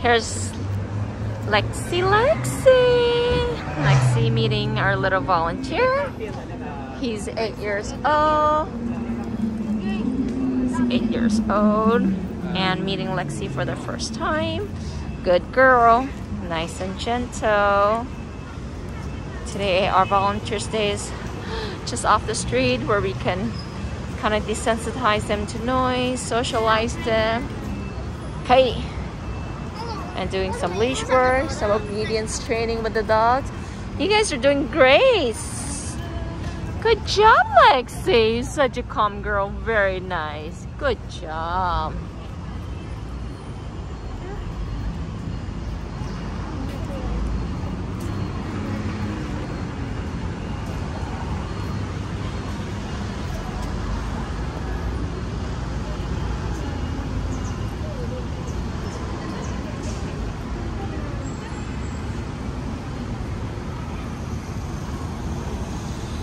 Here's Lexi Lexi. Lexi meeting our little volunteer. He's eight years old. He's eight years old and meeting Lexi for the first time. Good girl, nice and gentle. Today our volunteers is just off the street where we can kind of desensitize them to noise, socialize them. Hey! And doing some leash work, some obedience training with the dogs. You guys are doing great. Good job, Lexi. You're such a calm girl. Very nice. Good job.